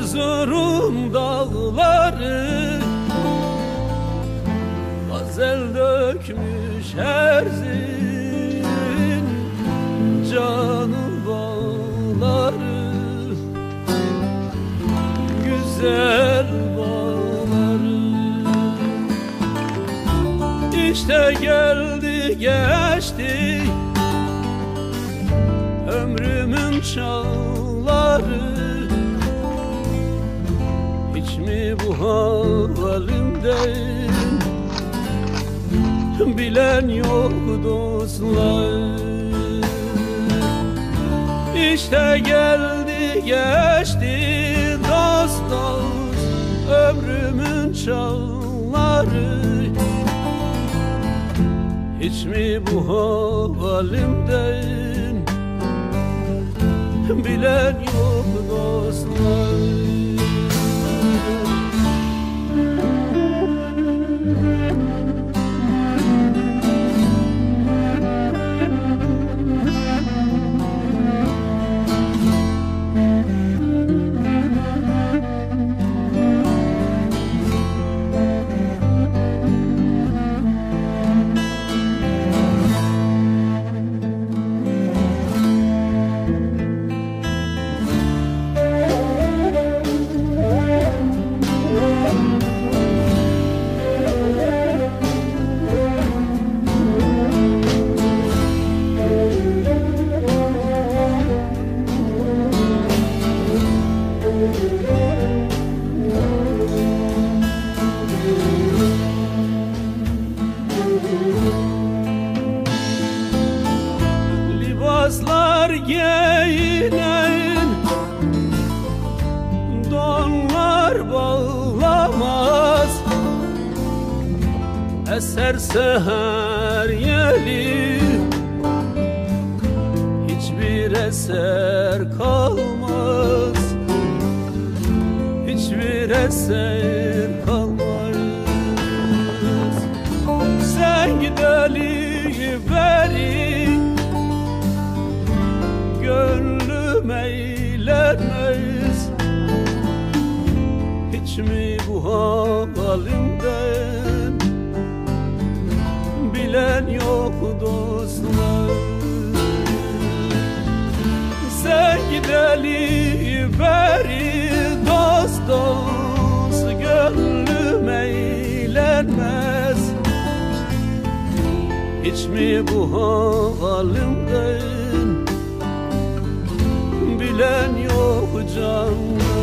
Erzurum dağları Gazel dökmüş erzin Canı bağları Güzel bağları. İşte geldi geçti. Ömrümün çağları Hiç mi bu halimden Bilen yok dostlar? İşte geldi geçti dost dost Ömrümün çağları. Hiç mi bu halimden bilen yok dostlar Giyinen Donlar bağlamaz Eser seher yeli Hiçbir eser kalmaz. Hiçbir eser kalmaz. Sen gideli beri Gönlüm eğlenmez Hiç mi bu halimden Bilen yok dostlar? Sen gideli beri dost dost Gönlüm eğlenmez hiç mi bu halimden bilen yok canım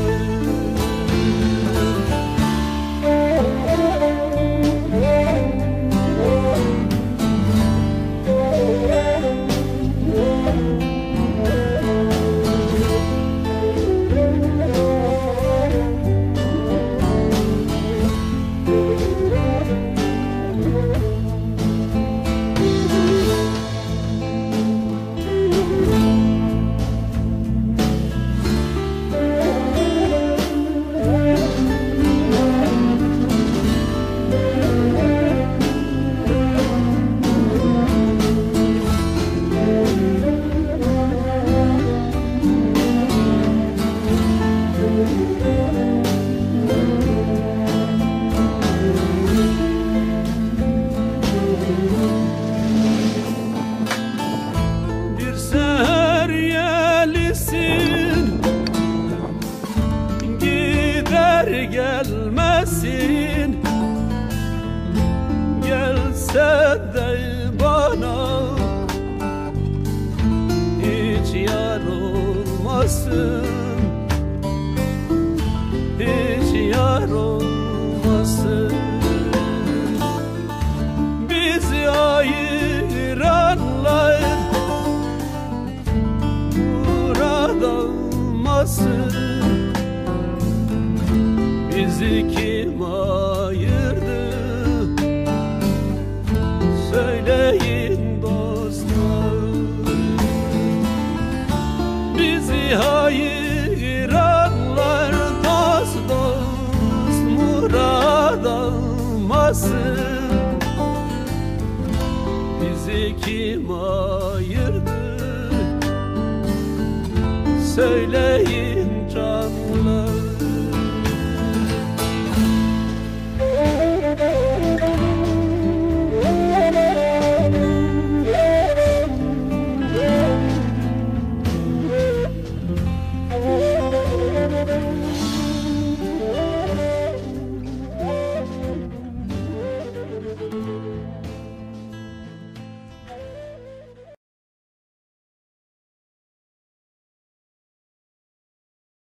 Hiç yar olmasın Hiç yar olmasın Bizi ayıranlar burada olmasın. Bizi kim ayırdı yaşasın Bizi kim ayırdı? Söyleyin canlar